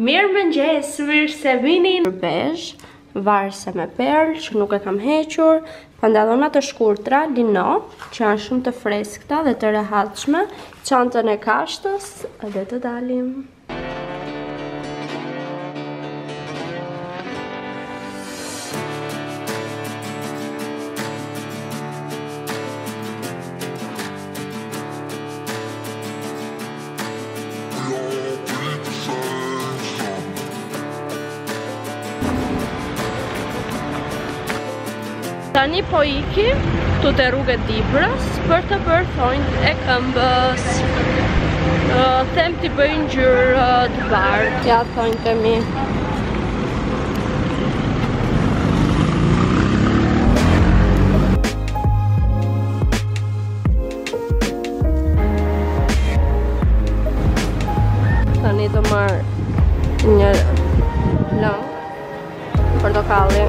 Mirëmëngjes, mirë se vini në bezh, varëse me perlë që nuk e kam hequr, pantallona të shkurtra, lino, që janë shumë të freskëta dhe të rehatshme, çantën e kashtës dhe të dalim. Tani po iki këtu te Rruga e Dibrës për të bërë thonjtë e këmbës. Them t'i bëj ngjyrë të bardhë, ja thonjtë e mi. Tani do marr një lëng portokalli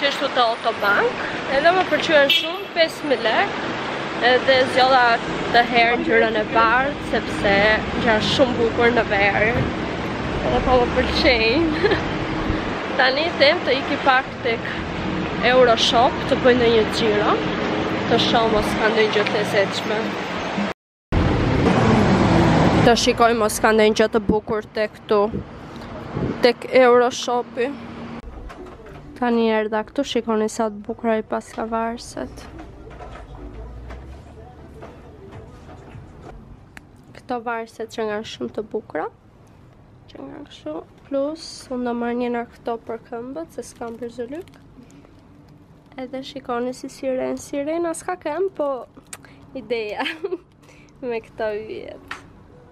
kështu te OTP bank edhe më pëlqyen shumë 5.000 lek edhe zgjodha këtë herë ngjyrën e bardhë Sepse ngjan shumë bukur në verë Edhe po më pëlqen Tani them të iki pak tek Euroshop Të bëj ndonjë xhiro Të shoh mos ka ndonjë gjë të veçme Të shikoj mos ka ndonjë gjë të bukur tek këtu Tek Euroshopi Tani erdha këtu shikoni sa të bukura i paska varëset Këto varëset qenkan shumë të bukura Qenkan kështu Plus, unë do marr një nga këto për këmbët Se s'kam byzylyk Edhe shikoni si sirenë Sirenë s'ka këmbë, po ideja Me këto vjetë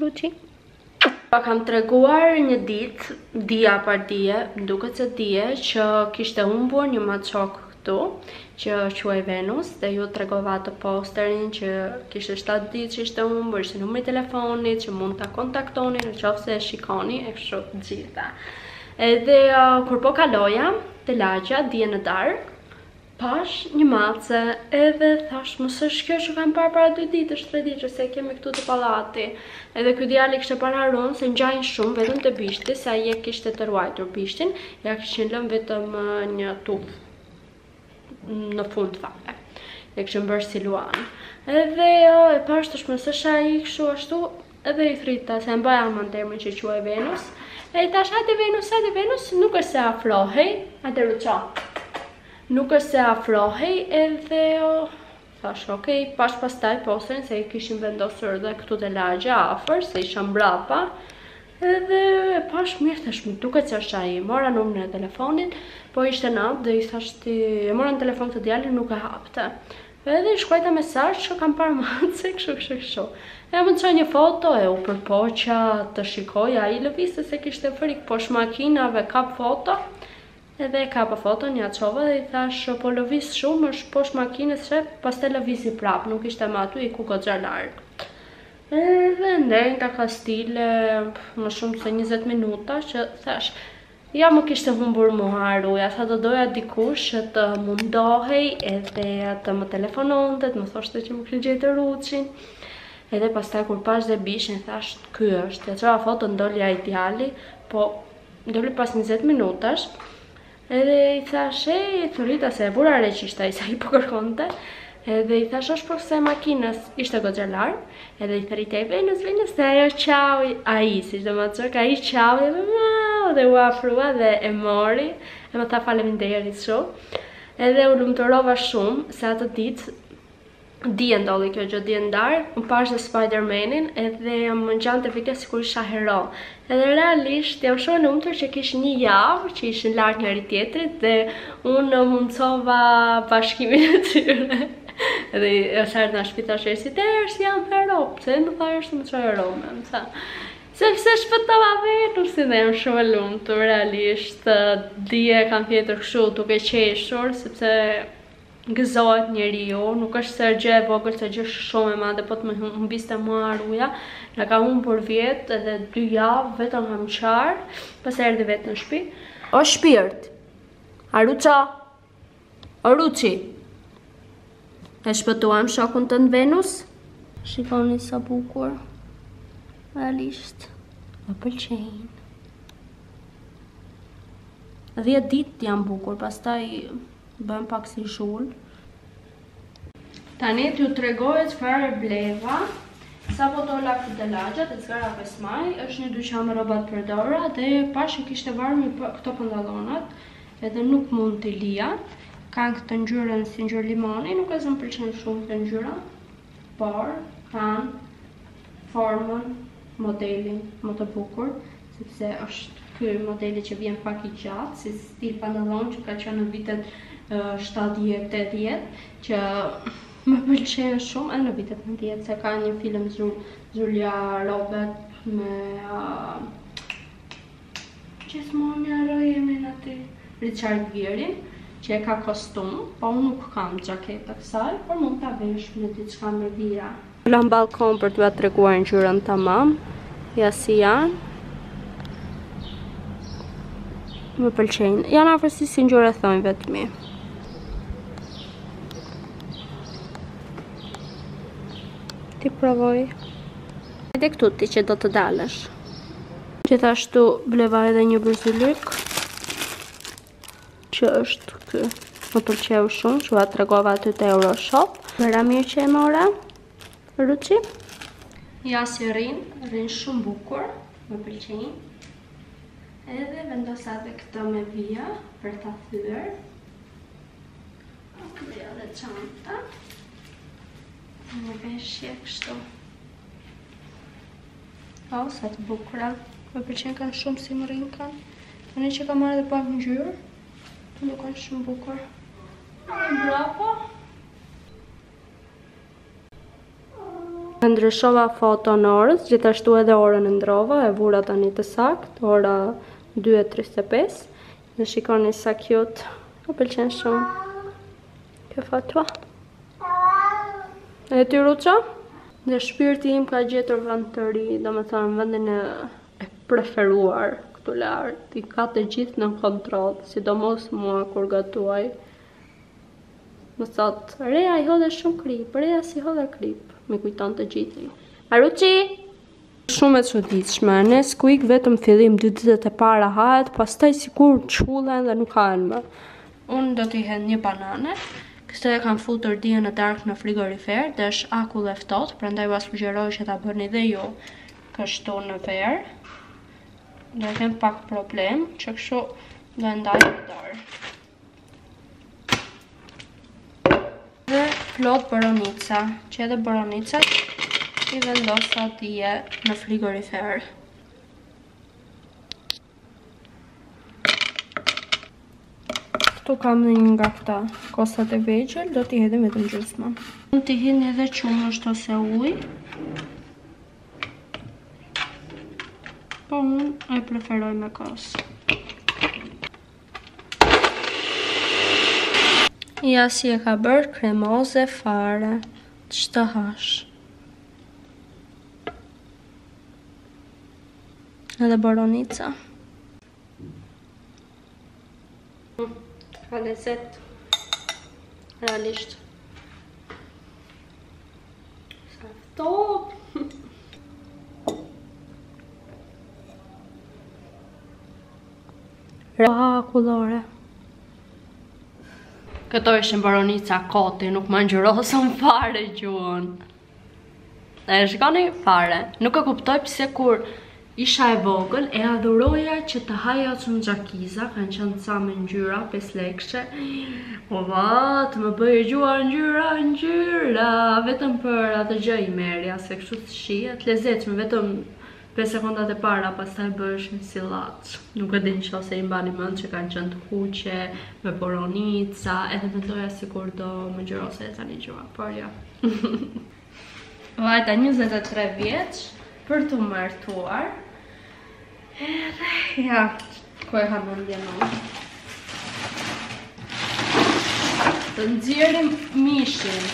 Luçi. Pra kam treguar një ditë, dje a pardje, duket se dje, që kishte humbur një maçok këtu, që quhej Venus, dhe ju tregova dhe posterin që kishte 7 ditë që ishte humbur, ishte numri i telefonit, që mund ta kontaktoni në qoftë se e shikoni, e kështu të gjitha. Edhe uh, kur po kaloja te lagjja, dje në darkë, Pashë një mace edhe thashë mos është kjo që kam parë para dy ditësh, tre ditësh se e kemi këtu te pallati. Edhe ky djali e kishte parë Arun se ngjajnë shumë vetëm te bishti, se ai e kishte të rruajtur bishtin, ia kishin lënë vetëm një tufë në fund fare. E kishin bërë si luan. Edhe e pashë thashë mos është ai kështu ashtu, Edhe i thirra se e mbaja mend emrin që quhej Venus. E i thashë hajde Venus, hajde Venus, nuk është se afrohej, atëherë ça. Nuk është se afrohej edhe o, thashë, ok, pashë pastaj posterin se i kishim vendosur dhe këtu te lagjja afër, se isha mbrapa. Edhe e pashë mirë, thashë, më duket se është ai, mora numrin e telefonit, po ishte natë dhe i thashë ti, e mora në telefon atë djalin nuk e hapte. Edhe i shkruajta mesazh që kam parë mace kështu kështu kështu. E më çoi një foto e u përpoqa të shikoj, ai lëvizte se kishte frikë poshtë makinave, kap foto. Edhe e kapa foton, ia çova dhe i thashë po lëviz shumë, është poshtë makinës sheh, pastaj lëvizi prapë, nuk ishte më aty, iku goxha larg. Edhe ndenjta kastile më shumë se 20 minuta që thashë Ja të më kishte humbur mua Aruja, sa do të doja dikush që të mundohej edhe të më telefononte, të më thoshte që më kishte gjetur Ruçin. Edhe pastaj kur pashë dhe bishtin, thashë, ky është. Ia çova foton, doli ai djali, po doli pas 20 minutash. Edhe i thashë, e thirra, se e vura re që ishte ai, se ai po kërkonte. Edhe i thashë është poshtë makinës, ishte goxha larg, edhe i thërriste Venus, Venus dhe ajo qau, ai, se ishte maçok, ai qau dhe mjau, dhe u afrua dhe e mori, e më tha faleminderit shumë, edhe u lumturova shumë, se atë ditë, dje ndodhi kjo gjë, dje në darkë, unë pashë dhe Spidermenin, edhe më ngjante vetja sikur isha hero, Edhe realisht jam shumë e lumtur që kishin një javë që ishin larg njëri tjetrit dhe unë mundësova bashkimin e tyre. Edhe është ardhë në shpita që si te është si jam për Europë, pëse më farë është më qërë Europë, më sa. Sepse shpëtova Venusin dhe jam shumë e lumtur, realisht, dje kam fjetur kështu duke qeshur, sepse Gëzohet njeriu, nuk është se është gjë e vogël se është gjë shumë e madhe po të më humbiste mua Aruja, na ka humbur vjet edhe dy javë vetëm kam qarë, pastaj erdhi vetë në shpi. O shpirt, Aruça, o Ruçi, e shpëtuam shokun tënd Venus? Shikoni sa bukur, realisht, më pëlqejnë. Dhjetë ditë janë bukur, pastaj Bëhen pak si zhul. Tani t'ju tregoj çfarë bleva. Sapo dola këtu te lagjja, te zgara 5 Maj, është një dyqan me rroba të përdorura dhe pashë që kishte varur një këto pantallonat, edhe nuk mund t'i lija. Kanë këtë ngjyrën si ngjyrë limoni, nuk e di më pëlqen shumë kjo ngjyra. por kanë formën, modelin më të bukur, sepse është ky modeli që vjen pak i gjatë, si stil pantallon që ka qenë në vitet 70-80, që më pëlqen shumë edhe në vitet 90, se ka një film Julia Roberts me Gjithmonë ia harroj emrin atij Richard Gierin, që e ka kostum, po unë nuk kam xhaketën e kësaj, por mund ta vesh me diçka me vija. Dola në ballkon për t'ua treguar ngjyrën tamam. Ja si janë. Më pëlqejnë. Janë afërsisht si ngjyra e thonjve të mi. T'i provoj. Edhe këtu ti që do të dalësh. Gjithashtu bleva edhe një byrzylyk që është ky më pëlqeu shumë që jua tregova aty te Euroshop bëra mirë që e mora Ruqi Ja si rrin, rrin shumë bukur më pëlqen edhe vendosa dhe këto me vija për të thyrë ok dhe edhe çanta një veshje kështu Oh, sa të bukura. Më pëlqekan shumë si më rrikan. Tani që ka marrë dhe pak ngjyrë. Dukan shumë bukur. Bravo. Ndryshova foton e orës, gjithashtu edhe orën e ndrova, e vura tani të saktë, ora 2.35. Dhe shikoni sa cute. Më pëlqen shumë. Kjo fotoja. E ti Ruqi? Dhe shpirti im ka gjetur vend të ri, domethënë vendin e preferuar këtu lart, i ka të gjithë në kontroll, sidomos mua kur gatuaj. Më thotë, Rea i hodhe shumë kripë, Rea s'i hodhe kripë, m'i kujton të gjitha. A Ruqi! Shumë e çuditshme, Nesquik vetëm fillim dy ditët e para hahet, pastaj sikur qullen dhe nuk hahen më. Unë do t'i hedh një banane. Këtë e kam futur dje në darkë në frigorifer dhe është akull e ftohtë, prandaj ua sugjeroj që ta bëni dhe ju kështu në verë. Do kem pak problem, që kështu do e ndaj me dorë. Dhe plot boronica, që edhe boronicat i vendosa dje në frigorifer. Këtu kam dhe një nga këta kosat e vegjël, do t'i hedh vetëm gjysmën. Mund t'i hidhni edhe qumësht ose ujë. Po unë e preferoj me kos. Ja si e ka bërë kremoze fare Që të hash Edhe boronica Ka lezet Realisht Sa top Ah, akullore. Këto ishin baronica koti, nuk më ngjyrosën fare gjuhën. E shikoni fare, nuk e kuptoj pse kur isha e vogël e adhuroja që të haja çamçakiza, kanë qenë ca me ngjyra, pesëlekëshe, o va, të më bëjë gjua ngjyra, ngjyra, vetëm për atë gjë i merja, se kështu të shijet, lezetshme, vetëm Pesë sekondat e para pastaj bëheshin si llac. Nuk e di në qoftë se i mbani mend që kanë qenë të kuqe, me boronica, edhe mendoja sikur do më ngjyrosej tani gjua, por jo. Vajta 23 vjeç për të martuar. Edhe ja, ku e ka mendjen. Të nxjerrim mishin.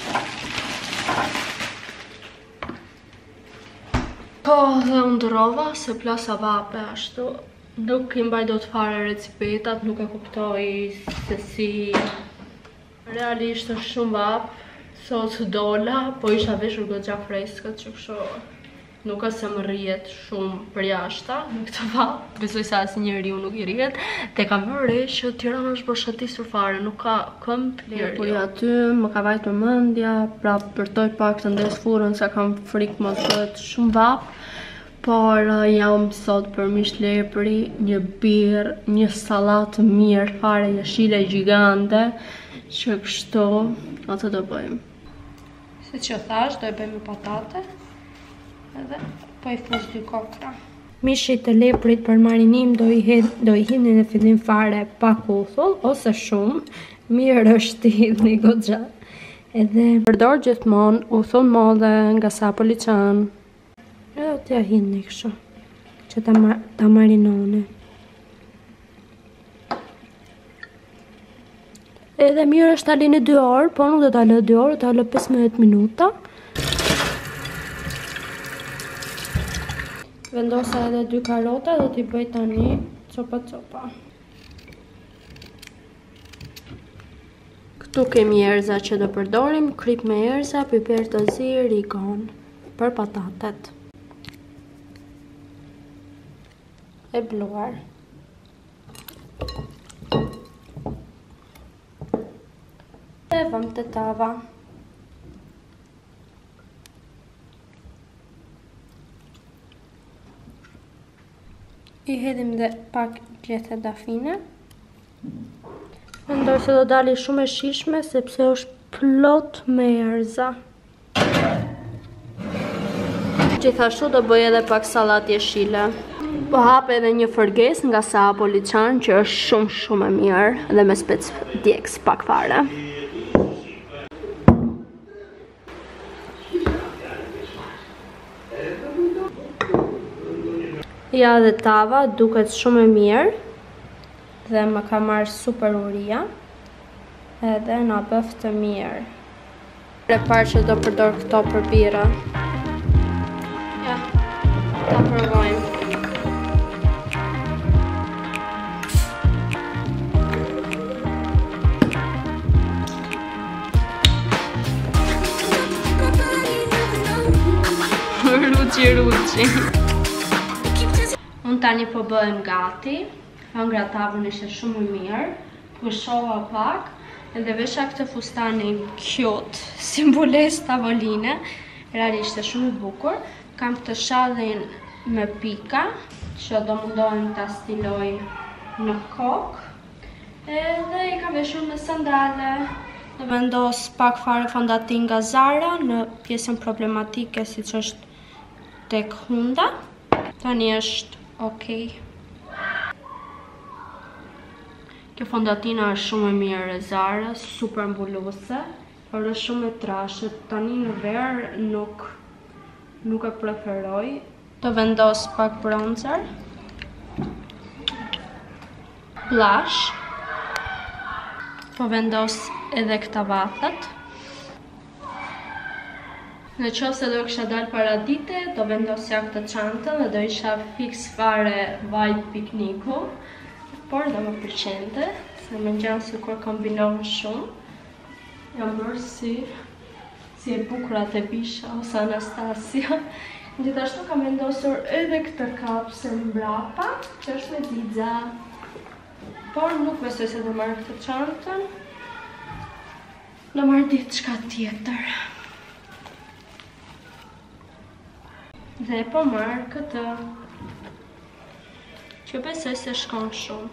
Po dhe u ndërrova se plasa vape ashtu Nuk i mbaj dot fare recipetat, nuk e kuptoj se si Realisht është shumë vapë Sot dola, po isha veshur goxha freskët që kështu Nuk është se më rrihet shumë përjashta në këtë vapë, besoj se asnjë njeriu s' nuk i rrihet, dhe kam vënë re që Tirana është boshatisur fare, nuk ka këmbë njeriu. Po ja aty më ka vajtur mendja, pra përtoj pak të ndez furrën se kam frikë më bëhet shumë vap. Por uh, jam sot për mish lepri, një birrë, një sallatë mirë fare jeshile gjigante, që kështu atë do bëjmë. Siç thashë, do e bëjmë me patate. Edhe po i fus dy kokrra. Mishit të leprit për marinim do i hedh, do i hidhni në fillim fare pak uthull ose shumë. Mirë është të hidhni goxha. Edhe përdor gjithmonë uthull molle nga Sa Poliçan. Edhe do t'ia hidhni kështu, që ta, ma, ta marinoni. Edhe mirë është ta lini 2 orë, po nuk do ta lë 2 orë, do ta lë 15 minuta. Vendosa edhe 2 karota, do t'i bëj tani copa copa. Këtu kemi erëza që do përdorim, krip me erëza, piper të zi, rigon për patatet. E bluar. E vëmë te tava. I hedhim dhe pak gjethe dafine. Mendoj se do dalë shumë e shijshme sepse është plot me erëza. Gjithashtu do bëj edhe pak sallatë jeshile. Po hap edhe një fërgesë nga sa patëllxhan që është shumë shumë e mirë dhe me spec djegës pak fare. Ja dhe tava duket shumë e mirë dhe më ka marrë super uria edhe na bëftë mirë e parë që do përdor këto për birra ja ta provojmë Ruçi, ruçi. Unë tani po bëhem gati. Hëngra tavën ishte shumë e mirë. Pushova pak dhe vesha këtë fustanin cute, si mbulesë tavoline. Realisht është shumë i bukur. Kam këtë shallin me pika që do mundohem ta stiloj në kokë. Edhe i kam veshur me sandale. Të vendos pak fare fondatinë nga Zara në pjesën problematike siç është tek hunda. Tani është okej. Kjo fondatina është shumë e mirë e Zarës, super mbuluese, por është shumë e trashë. Tani në verë nuk e preferoj. Të vendos pak bronzer. Blush. Po vendos edhe këta vathët. Në qoftë se do kisha dalë paradite, do vendosja këtë çantën dhe do isha fix fare vibe pikniku. Por do më përqente, se më ngjan sikur kombinon shumë. Jam bërë si Si e bukura dhe bisha ose Anastasia. Gjithashtu kam vendosur edhe këto kapse mbrapa, që është me diza. Por nuk besoj se do marr këtë çantën. Do marr diçka tjetër. Dhe po marr këtë që besoj se shkon shumë.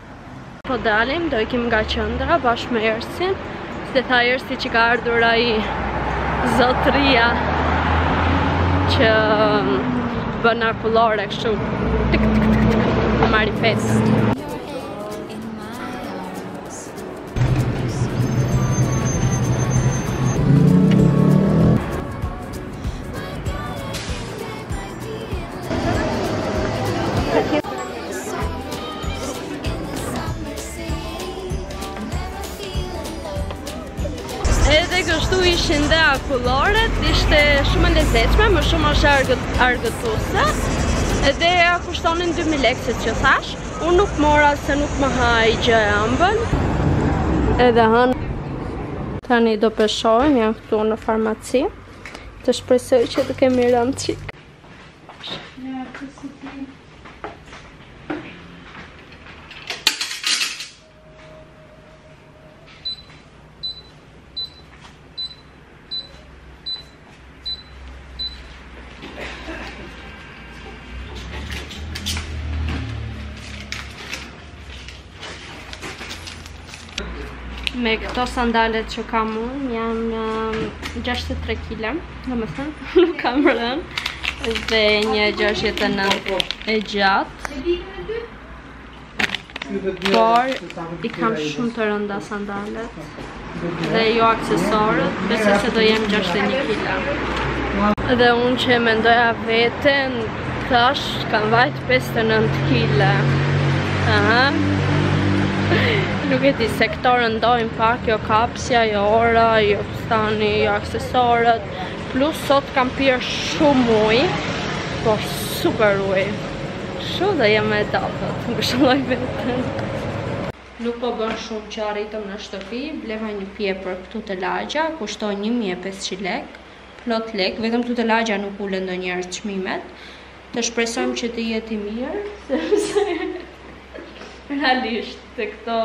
Po dalim, do ikim nga qendra bashkë me Ersin Se tha Ersi që ka ardhur ai zotëria Që um, bën akullore kështu Në marri fest Edhe kështu ishin dhe akulloret, ishte shumë e lezetshme, më shumë është argëtuse, edhe kushtonin 2.000 lekë siç thashë. Unë nuk mora se nuk më hahej gjë e ëmbël. Edhe han. Tani do peshojmë, jam këtu në farmaci. Të shpresoj që të kemi rënë një çik. me këto sandalet që kam unë jam 63 um, kg, domethënë, nuk kam rënë dhe një 69 e gjatë Por, i kam shumë të rënda sandalet Dhe jo aksesorët Besoj se do jem 61 kila Dhe unë që e mendoja veten Thashë kam vajt 59 kila Aha Nuk e di se këto rëndojnë pak Jo kapsja, jo ora, jo fustani, jo aksesorët Plus sot kam pirë shumë ujë Po super ujë Edhe jam me taka, të ngushëlloj veten. Nuk po bën shumë që arritëm në shtëpi, bleva një pjepër këtu te lagja, kushtoi një mijë e pesëqind lekë, plot lekë, vetëm këtu te lagja nuk ulen ndonjëherë çmimet, të shpresojmë që të jetë i mirë, sepse realisht te këto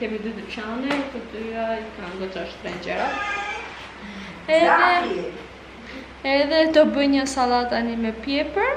kemi dy dyqane, të dyja i kanë goxha shtrenjtë gjërat. Edhe edhe do bëj një sallatë tani me pjepër.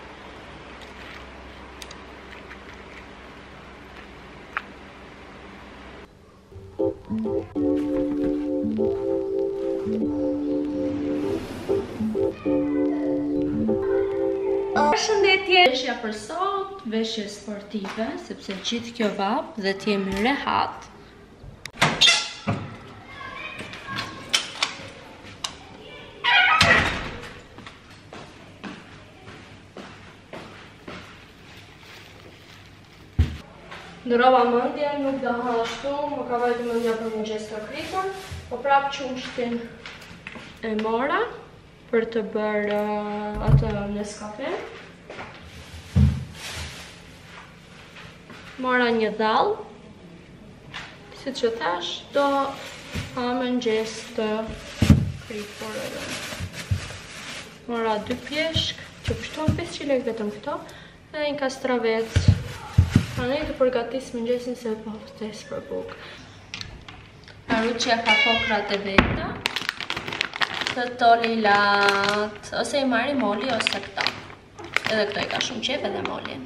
Përshëndetje, veshja për sot, veshje sportive, sepse gjithë kjo vapë dhe të jemi rehat. Ndërova mendje, nuk do ha ashtu, më ka vajtë mendja për mëngjes të kripur, po prapë qumështin e mora për të bërë uh, atë neskafe. Mora një dhallë Siç thashë Do ha mëngjes të kripur Mora dy pjeshkë Që kushton 500 lek vetëm këto Dhe një kastravec Pra të përgatis mëngjesin Nëse po vdes për bukë Aruja ka kokrrat e veta Të tolilat Ose i marr moli ose këta Edhe këto i ka shumë qejf edhe molin.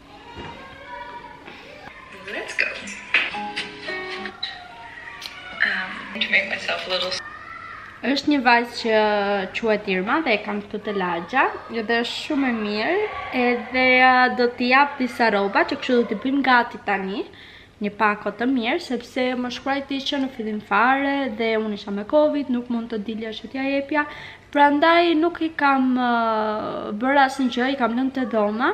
Let's go. Um, to make myself a little është një vajzë që quhet Irma dhe e kam këtu te lagjja dhe është shumë e mirë edhe uh, do t'i jap disa rroba që kështu do t'i bëjmë gati tani një pako të mirë sepse më shkruajti që në fillim fare dhe unë isha me covid nuk mund të dilja që t'ia jepja prandaj nuk i kam uh, bërë asnjë gjë i kam lënë te dhoma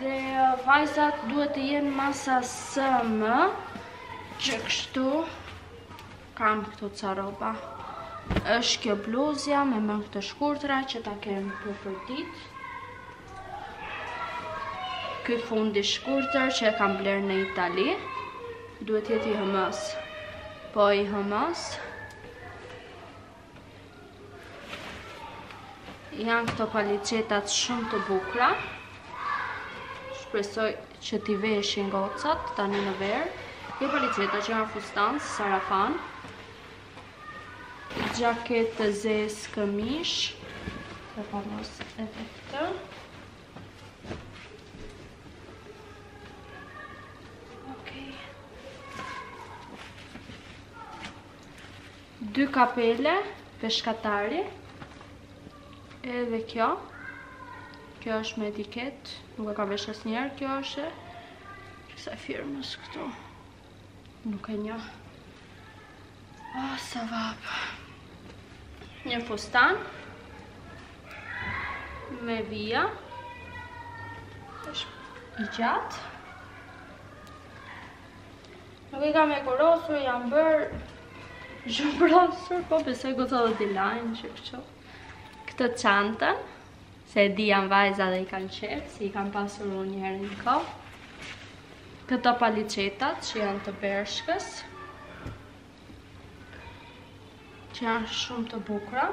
Dhe vajzat duhet të jenë masa S, M, që kështu, kam këto ca rroba, është kjo bluzja me mëngë të shkurtra që ta kenë për përditë, ky fundi i shkurtër që e kam blerë në Itali, duhet jetë i H&M-së, po i H&M-së, Janë këto palicetat shumë të bukra. Shpresoj që t'i veshin gocat tani në verë. Këto paliceta që janë fustan, sarafan. Xhaketë të zezë këmishë. Të përmës edhe këtë. Dy kapele peshkatari, edhe kjo, kjo është me etiketë, nuk e kam veshur asnjëherë, kjo është kësaj firmës këtu, nuk e njoh, o, oh, sa vapë, një fustan, me vija, është i gjatë, Nuk i kam hekurosur, janë bërë zhubrosur, po besoj gocat edhe t'i lajnë që kështu. Këtë çantën, se e di janë vajza dhe i kanë qejf, si i kanë pasur unë një herë në kohë. Këto paliçetat që janë të bershkës, që janë shumë të bukura.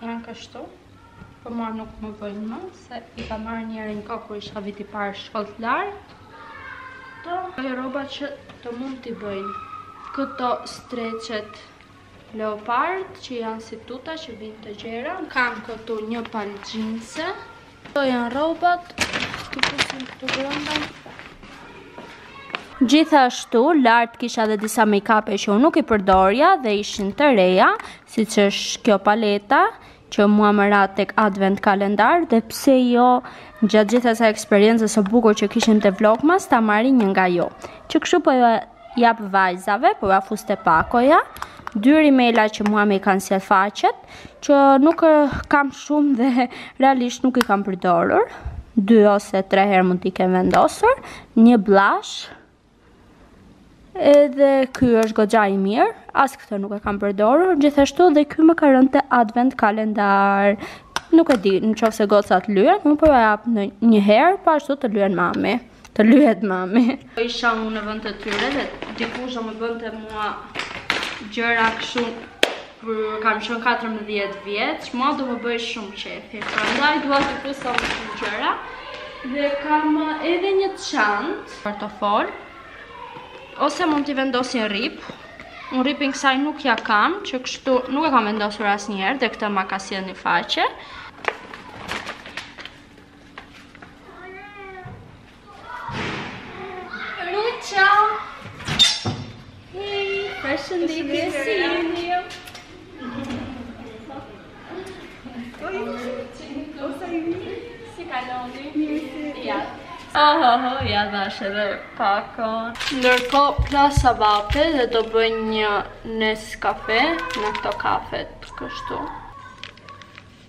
Janë kështu, po mua nuk më bëjnë më, se i kam marrë një herë në kohë kur isha vit i parë shkollë të lartë. Këto rroba që të mund t'i bëjnë. Këto streçet leopard që janë si tuta që vijnë të gjera. Kam këtu një palë xhinse, Këto janë rrobat, t'i fusim këtu brënda. Gjithashtu, lart kisha dhe disa make-upe që unë nuk i përdorja dhe ishin të reja, siç është kjo paleta, që mua më ra tek advent kalendar, dhe pse jo gjatë gjithë asaj eksperiencës së bukur që kishim te vlogmas, ta marri një nga ju. Që kështu po ua Jap vajzave, po ua fus te pakoja. Dy rimela që mua m'i kanë sjellë faqet, që unë kam shumë dhe realisht nuk i kam përdorur. Dy ose tre herë mund t'i kem vendosur. Një blash, edhe ky është goxha i mirë, as këtë nuk e kam përdorur, gjithashtu dhe ky më ka rënë te advent kalendar. Nuk e di, në qoftë se gocat lyhen, unë po ua jap një herë, po ashtu të lyhet mami. Të lyhet mami. Po t'isha unë në vend të tyre dhe dikush do më bënte mua gjëra kështu kur kam qenë 14 vjeç, mua do më bëhej shumë qejfi. Prandaj dua të fus sa më shumë gjëra dhe kam edhe një çantë portofol ose mund t'i vendosin rrip. Unë rripin kësaj nuk ia kam, që kështu nuk e kam vendosur asnjëherë dhe këtë ma ka sjellë një faqe. Ndërkohë plasa vape dhe do bëj një neskafe në këto kafetë kështu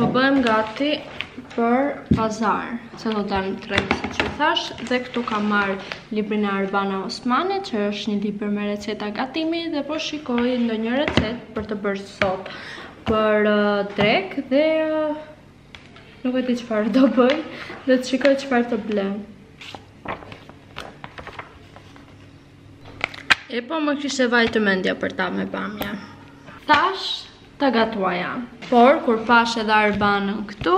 Po bëhem gati për pazar, se do dal në treg, siç thash, dhe këtu kam marrë librin e Arbana Osmanit, që është një liber me receta gatimi, dhe po shikoj ndonjë recetë për të bërë sot, për uh, drekë dhe... Uh, Nuk e di çfarë do bëj, do të shikoj çfarë të blej. E po më kishte vajtë mendja për tavë me bamje. Thash ta gatuaja. Por, kur pash edhe Arbanën këtu,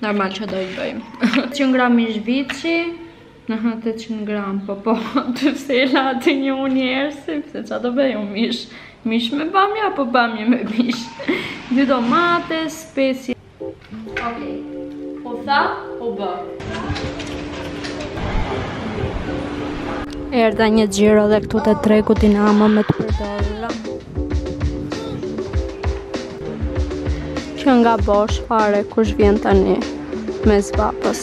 normal që do i bëjmë. Qind gram mish viçi, Në fakt 800 gram, po po, të pse e la të një unë njerësi, se ça të bëj unë mish, mish me bamje, apo bamje me mish, dy domate, speci, ok, po tha, po bë. Erdha një xhiro dhe këtu te tregu Dinamo me të përdorura. Qënka bosh fare kush vjen tani mes vapës.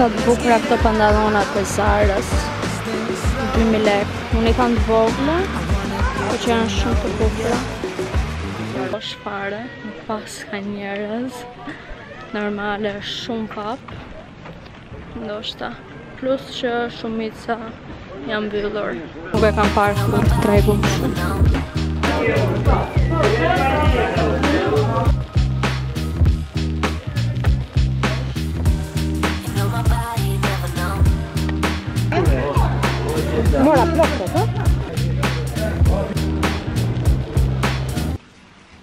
sa të bukra këto pantallona të Zarës 2000 lek unë i kam të vogla po që janë shumë të bukra bosh fare nuk pas ka njerëz Normal është shumë vapë Ndoshta Plus që shumica janë mbyllur Nuk e kam parë shumë te tregu Mora, plakët, ha?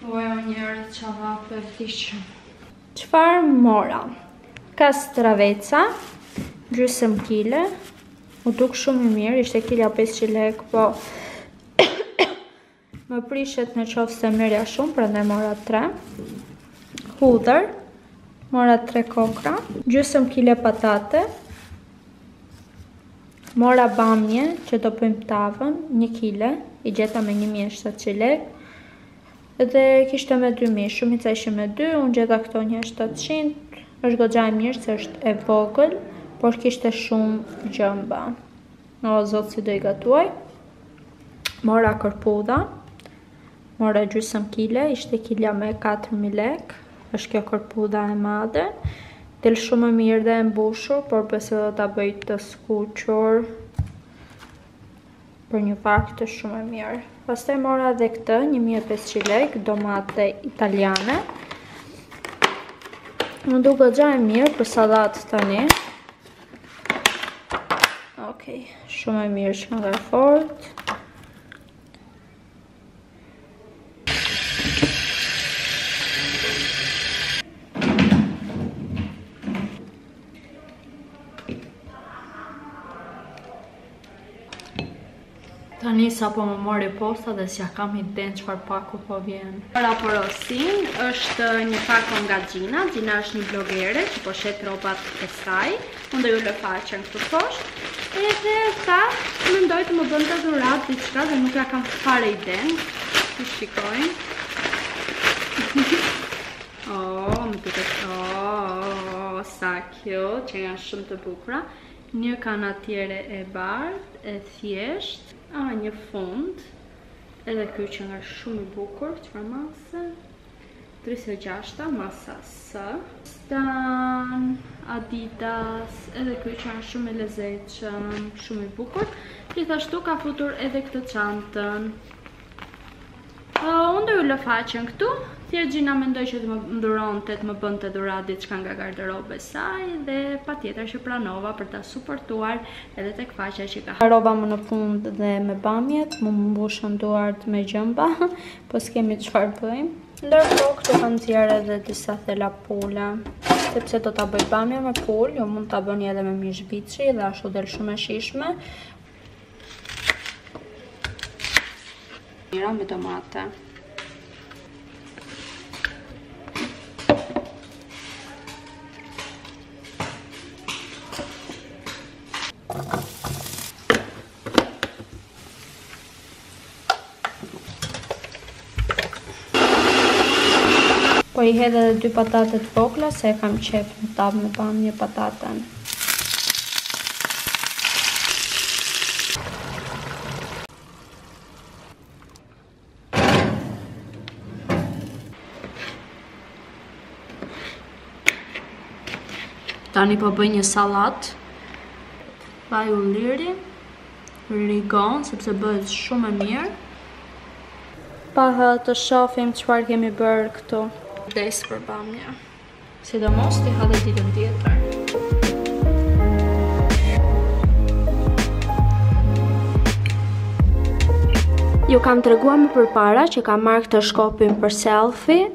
Ue o njerëz ça vape u fikëm. Çfarë mora? Kastraveca, gjysëm kile, u duk shumë i mirë, ishte kila 500 lek, po më prishet në qofë se merrja shumë, prandaj mora 3, hudhër, mora 3 kokrra, gjysëm kile patate, Mora bamje që do bëjmë tavën, një kile, i gjeta me një mijë e shtatëqind lek, dhe kishte me dy mijë, shumica ishin me dy, unë gjeta këto një e shtatëqind, është goxha e mirë se është e vogël, por kishte shumë gjemba. O, zot si do i gatuaj. Mora kërpudha, Mora gjysëm kile, ishte kila me 4.000 lek, është kjo kërpudha e madhe. Del shumë e mirë dhe e mbushur, por pse do ta bëj të skuqur për një vakt shumë e mirë. Pastaj mora dhe këtë, 1.500 lek, domate italiane. Më duket gjë e mirë për salatë tani. Ok, shumë e mirë qenka e fortë. Tani sapo më mori posta dhe s'ja kam idenë çfarë pako po vjen. Pra porosinë është një pako nga Xhina. Xhina është një blogere që po shet rrobat e saj. Unë do ju lë faqen këtu poshtë. Edhe ajo mendoi të më bënte dhuratë diçka dhe nuk ia kam fare idenë. Ta shikojmë. O, oh, më të të të oh, sa cute, qenkan shumë të bukura. Një kanatiere e bardhë, e thjeshtë, a një fund. Edhe ky qenka shumë i bukur, çfarë mase. Tridhjetë e gjashta, masa S. Stan, Adidas, edhe ky qenka shumë i lezetshëm, shumë i bukur. Gjithashtu ka futur edhe këtë çantën. Unë do ju lë faqen këtu, thjesht Xhina mendoi që të më dhuronte, të më bënte dhuratë diçka nga garderoba e saj dhe patjetër që pranova për ta suportuar edhe tek faqja që ka. Mbarova më në fund dhe me bamjet, m'u mbushën duart me gjemba, Po s'kemi çfarë bëjmë. Ndërkohë këtu kam nxjerrë edhe disa thela pule, sepse do ta bëj bamje me pulë, ju mund ta bëni edhe me mish viçi dhe ashtu del shumë e shijshme. Mira me domate. Po i hedh edhe dy patate të vogla se e kam qejf në tavë me bamje pataten. Tani po bëj një sallatë Vaj ulliri Rigon Sepse bëhet shumë e mirë Pa ta shofim çfarë kemi bërë këtu Vdes për bamje Sidomos ti halli ditën tjetër. Ju kam treguar më përpara që kam marrë këtë shkopin për selfie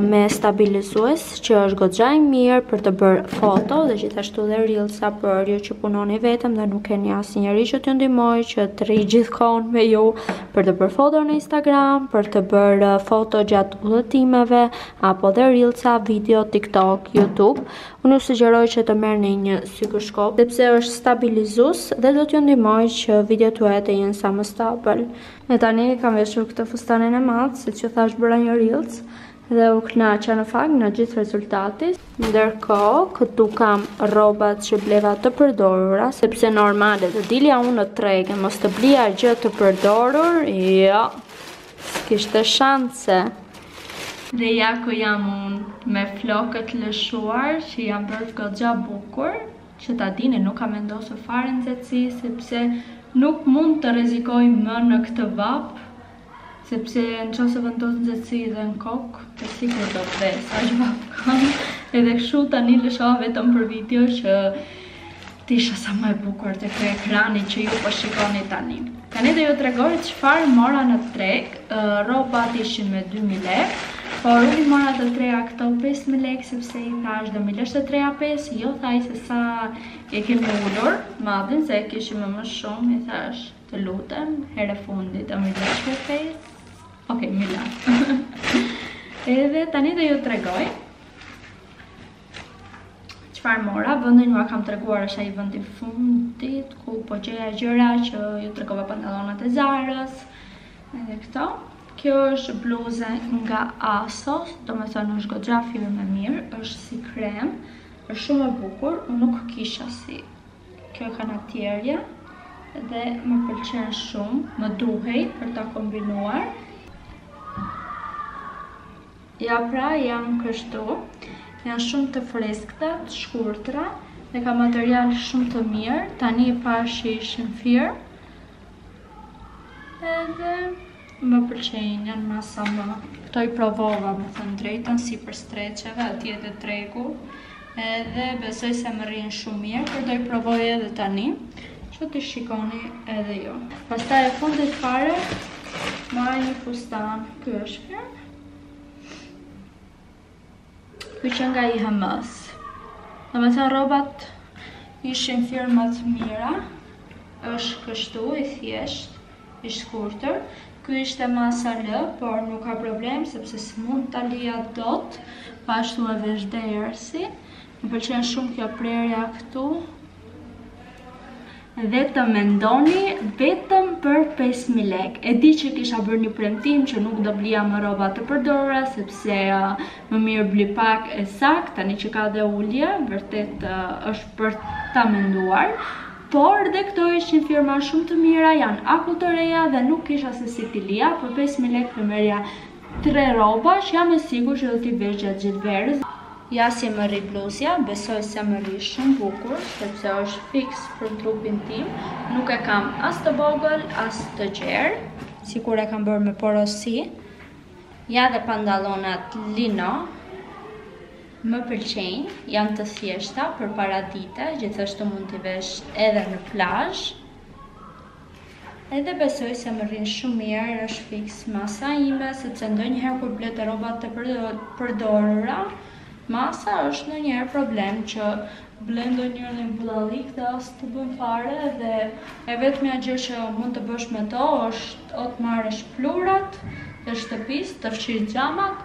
me stabilizues që është goxha mirë për të bërë foto dhe gjithashtu dhe rilsa për ju që punoni vetëm dhe nuk keni asnjeri që t'ju ndihmojë që të rrijë gjithë kohën me ju për të bërë foto në Instagram, për të bërë foto gjatë udhëtimeve apo dhe rilsa, video, tiktok, youtube, unë ju sugjeroj që të merrni një si ky shkop, sepse është stabilizues dhe do t'ju ndihmojë që videot tuaja të jenë sa më stabël. E tani kam veshur këtë fustanin e madh, siç ju thashë bëra një rils, dhe u knaqa në fakt me gjithë rezultatin. Ndërkohë, këtu kam rrobat që bleva të përdorura, sepse normale të dilja unë në treg e mos të blija gjë të përdorur, jo, Kishte shanse. Dhe ja ku jam unë, me flokët lëshuar që janë bërë goxha bukur, që ta dini nuk kam vendosur fare nxehtësi sepse nuk mund të rrezikoj më në këtë vapë, sepse në qoftë se vendos nxehtësi dhe në kokë, e sigurt që do të vdes, aq vapë kam, edhe kështu tani lëshova vetëm për video që Të isha sa më e bukur te ky ekrani që ju po shikoni tani. Tani do ju tregoj çfarë mora në treg. Rrobat ishin me 2000 lekë, por unë i mora të treja këto 5000 lekë sepse i thashë do m'i lësh të treja 5, jo tha ai se sa e kemi ulur, ma di se e kishim më më shumë, i thashë të lutem, hera e fundit do m'i lësh të 5. Okej, okay, m'i la. Edhe tani do ju tregoj Çfarë mora, vendin jua kam treguar është ai vendi i fundit, ku po gjeja gjëra që ju tregova pantalonat e zarës, edhe këto. Kjo është bluze nga Asos, domethënë është goxha firmë e mirë, është si krem, është shumë e bukur, unë nuk kisha si kjo kanatierja, dhe më pëlqen shumë, më duhej për ta kombinuar, Ja pra janë kështu, janë shumë të freskëta, të shkurtra, e ka material shumë të mirë, tani i pashë që ishin firmë, edhe më pëlqejnë, janë masa M. Këto i provova, me thënë të drejtën, sipër streçeve, atje te tregu, edhe besoj se më rrinë shumë mirë, por do i provoj edhe tani, që t'i shikoni edhe ju. Pastaj e fundit fare, mora një fustan, kjo është firmë, Ky qenka i H&M-s. Domethënë rrobat ishin firma të mira, është kështu i thjeshtë, i shkurtër. Ky ishte masa L, por nuk ka problem, sepse s'mund ta lija dot, po ashtu e vesh derisa. Më pëlqen shumë kjo prerja këtu, Dhe të mendoni vetëm për 5000 lek. E di që kisha bërë një premtim që nuk do blija më rroba të përdorura sepse më mirë bli pak e saktë, tani që ka dhe ulje, vërtet është për ta menduar. Por dhe këto ishin firma shumë të mira, janë akull të reja dhe nuk kisha se si t'i lija, për 5000 lek të merrja Tre rroba që jam e sigurt që do t'i vesh gjatë gjithë verës. Ja si më rri bluzja, besoj se më rri shumë bukur, sepse është fiks për trupin tim, nuk e kam as të vogël, as të gjerë. Sikur e kam bërë me porosi, ja dhe pantallonat lino, më pëlqejnë, janë të thjeshta për paradite, gjithashtu mund t'i vesh edhe në plazh. Edhe besoj se më rrinë shumë mirë, është fiks masa ime, sepse ndonjëherë kur ble rroba të përdorura, masa është ndonjëherë problem që blen ndonjëherë ndonjë bullallik dhe as s'të bën fare dhe e vetmja gjë që mund të bësh me to është o të marrësh pluhurat e shtëpisë, të fshish xhamat,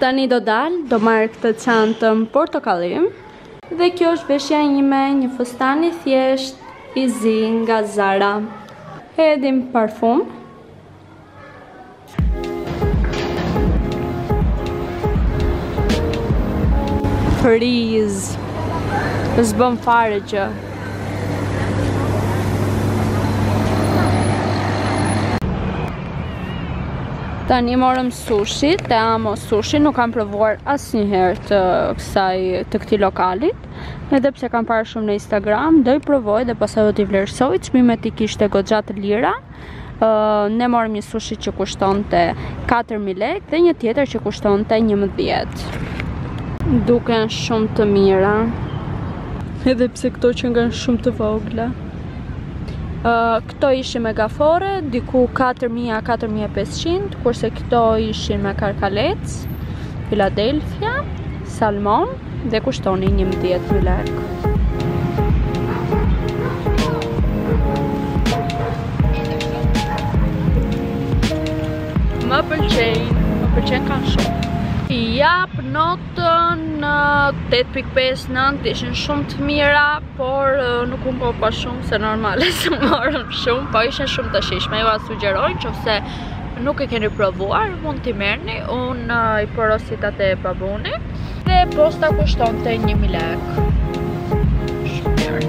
Tani do dal, do marr këtë çantën portokalli dhe kjo është veshja ime, një fustan i thjeshtë, i zi nga Zara. Hedhim parfum. Friz. S'bën fare gjë. Tani morëm sushi, te Amo Sushi, nuk kam provuar asnjëherë të kësaj të këtij lokalit. Edhe pse kam parë shumë në Instagram, do i provoj dhe pastaj do t'i vlerësoj, çmimet i kishte goxha të lira ne morëm një sushi që kushtonte 4.000 lek dhe një tjetër që kushtonte 11 duken shumë të mira edhe pse këto qenkan shumë të vogla këto ishin me gaforre diku 4.000-4.500 kurse këto ishin me karkalec Philadelphia salmon Dhe kushtonin 11 mijë lekë. Më pëlqejnë, më pëlqekan shumë. I jap notën 8.5-9, ishin shumë të mira. Por nuk u ngopa shumë se normale s'morëm shumë, po ishin shumë të shijshme, jua sugjeroj qoftë se nuk i keni provuar, mund t'i merni, unë i porosita te Babuni, dhe posta kushtonte një mijë lek. Shumë